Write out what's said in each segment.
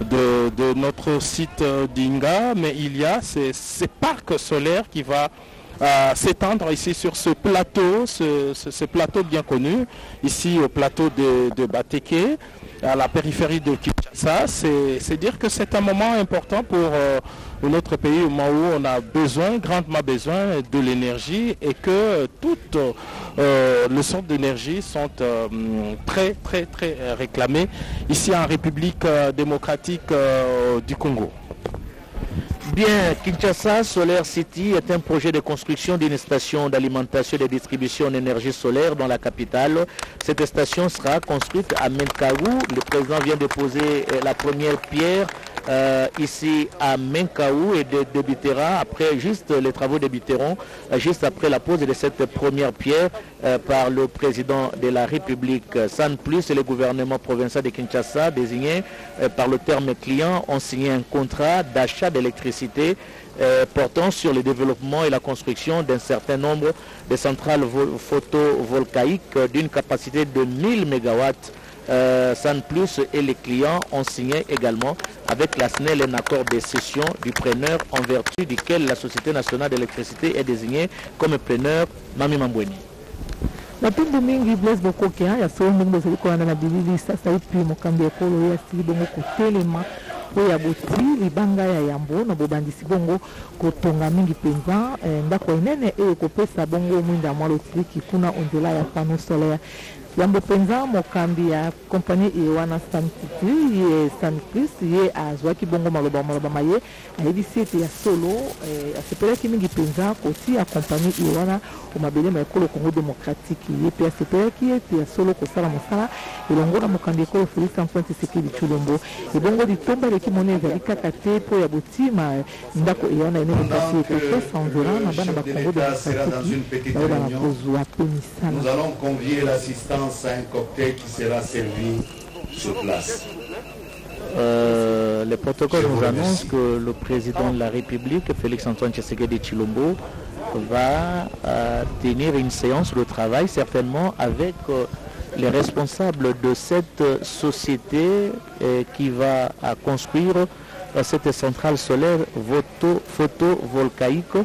de, notre site d'Inga, mais il y a ces, parcs solaires qui va s'étendre ici sur ce plateau, ce, plateau bien connu, ici au plateau de, de Bateke, à la périphérie de Kinshasa. C'est dire que c'est un moment important pour notre pays au moment où on a besoin, grandement besoin de l'énergie et que toutes euh, les sortes d'énergie sont euh, très très très réclamées ici en République euh, démocratique du Congo. Bien, Kinshasa Solar City est un projet de construction d'une station d'alimentation et de distribution d'énergie solaire dans la capitale. Cette station sera construite à Menkaou. Le président vient de poser la première pierre euh, ici à Menkaou et débutera après juste les travaux débuteront euh, juste après la pose de cette première pierre euh, par le président de la République. San Plus et le gouvernement provincial de Kinshasa désigné par le terme client ont signé un contrat d'achat d'électricité portant sur le développement et la construction d'un certain nombre de centrales photovoltaïques d'une capacité de 1000 MW euh, San Plus et les clients ont signé également avec la SNEL un accord de cession du preneur en vertu duquel la Société nationale d'électricité est désignée comme preneur Mami Mambweni. mapimbo mingi blaise bokoke ya solo ndenge bozali kolanda na bilili sasa epi mokambi ekolo oyo asili bongo kotelema oyo ya boti libanga ya yambo na bobandisi bongo kotonga mingi mpenza eh, ndako enene oyo ekopesa bongo mwinda mwa lotiliki kuna onzela ya pano solaire yambo mpenza mokambi ya kompani ye wana sankiti ye sankris ye azwaki bongo maloba maloba ma ye ayebisi ete ya solo eh, asepelaki mingi mpenza kotia kompani ye wana omabele ma ekolo congo démocratique. Ye mpe asepelaki ete ya solo kosala mosala elongo na mokambi ekolo félix antoine tshisekedi tshilombo. Ebongo litomba eleki mona ezali kaka te mpo ya botima ndako e wana enene kasi ekopesa nzela na bana bakongo démocratique bayebana kozwa mpe misala un cocktail qui sera servi sur place. Euh, le protocole nous annonce que le président de la République, Félix-Antoine Tshisekedi Chilombo, va euh, tenir une séance de travail certainement avec euh, les responsables de cette société qui va construire cette centrale solaire photovoltaïque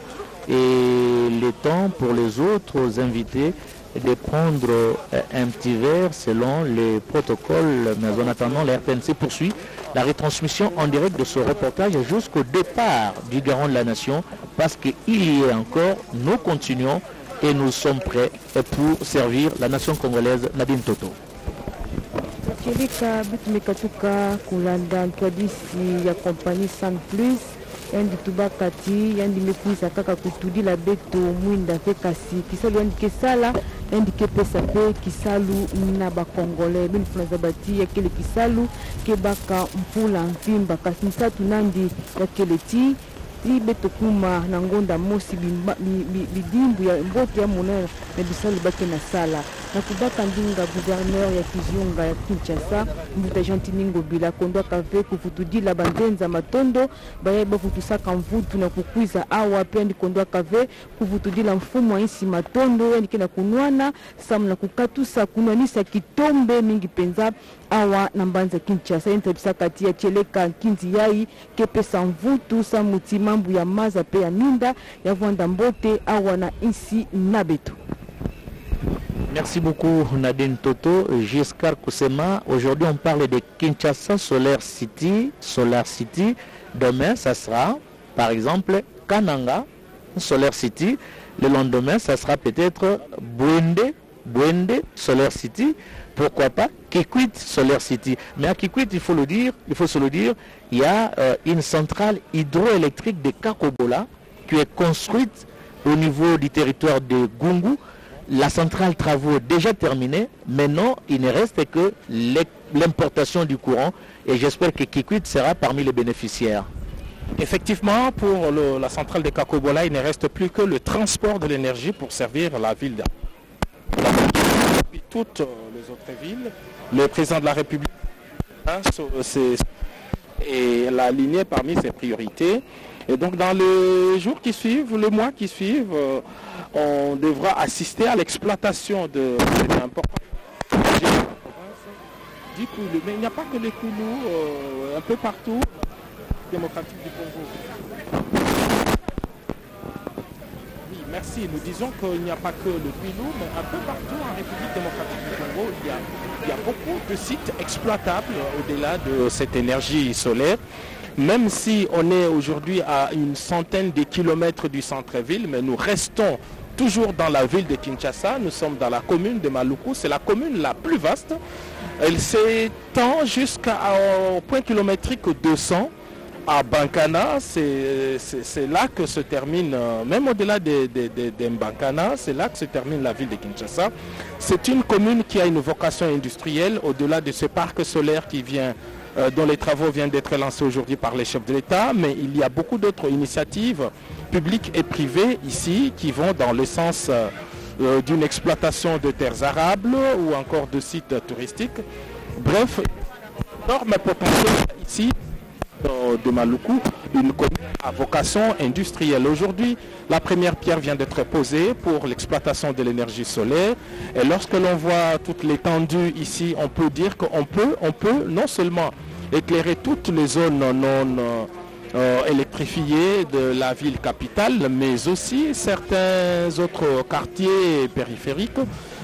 et le temps pour les autres invités de prendre euh, un petit verre selon les protocoles. Mais en attendant, la RTNC poursuit la retransmission en direct de ce reportage jusqu'au départ du garant de la nation parce qu'il y est encore, nous continuons et nous sommes prêts pour servir la nation congolaise Nadine Toto. Yandi kepesa mpe kisalu na bakongole bini mpona za bati yakele kisalu kebaka mpula mvimba kasi misatu nandi yakele ti ti beto kuma na ngonda mosi bidimbu ya mbote ya monene na bisalu bake na sala na kubaka ndinga gouverneur ya kizunga ya kinshasa mbuta gentini ngobila kondwaka ve kuvutudila banzenza matondo baye bavutusaka mvutu na kukwiza awa pe andi kondwaka ve kuvutudila mfumu wa insi matondo yandike na kunwana samu na kukatusa kunwanisa kitombe mingi mpenza awa na mbanza kinshasa. Yentabisa kati ya tieleka nkinzi yai kepesa mvutu sa muti mambu ya maza pe ya minda ya vwanda mbote awa na insi na beto Merci beaucoup Nadine Toto, Giscard Koussema. Aujourd'hui on parle de Kinshasa Solar City. Solar City. Demain ça sera par exemple Kananga Solar City. Le lendemain ça sera peut-être Bwende, Bwende Solar City. Pourquoi pas Kikwit Solar City. Mais à Kikwit, il faut le dire, il faut se le dire, il y a euh, une centrale hydroélectrique de Kakobola qui est construite au niveau du territoire de Gungu la centrale travaux déjà terminée. Maintenant, il ne reste que l'importation du courant et j'espère que Kikwit sera parmi les bénéficiaires. Effectivement, pour la centrale de Kakobola, il ne reste plus que le transport de l'énergie pour servir la ville et toutes les autres villes. Le président de la République l'a aligné parmi ses priorités. Et donc dans les jours qui suivent, les mois qui suivent, euh, on devra assister à l'exploitation de Mais il n'y a pas que les coulous, euh, un peu partout, démocratique du Congo. Oui, merci. Nous disons qu'il n'y a pas que le Pilou, mais un peu partout en République démocratique du Congo, il y a, il y a beaucoup de sites exploitables au-delà de cette énergie solaire. Même si on est aujourd'hui à une centaine de kilomètres du centre-ville, mais nous restons toujours dans la ville de Kinshasa. Nous sommes dans la commune de Maluku. C'est la commune la plus vaste. Elle s'étend jusqu'au point kilométrique 200 à Bankana, c'est là que se termine, euh, même au-delà de, de, c'est là que se termine la ville de Kinshasa. C'est une commune qui a une vocation industrielle au-delà de ce parc solaire qui vient, euh, dont les travaux viennent d'être lancés aujourd'hui par les chefs de l'État, mais il y a beaucoup d'autres initiatives publiques et privées ici qui vont dans le sens euh, euh, d'une exploitation de terres arables ou encore de sites touristiques. Bref, énorme potentiel ici de Maluku, une commune à vocation industrielle. Aujourd'hui, la première pierre vient d'être posée pour l'exploitation de l'énergie solaire. Et lorsque l'on voit toute l'étendue ici, on peut dire qu'on peut, on peut non seulement éclairer toutes les zones non euh, électrifiées de la ville capitale, mais aussi certains autres quartiers périphériques.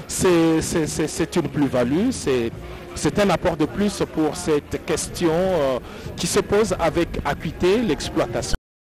C'est- une plus-value, c'est c'est un apport de plus pour cette question euh, qui se pose avec acuité, l'exploitation